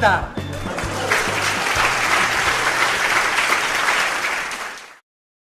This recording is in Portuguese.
nada.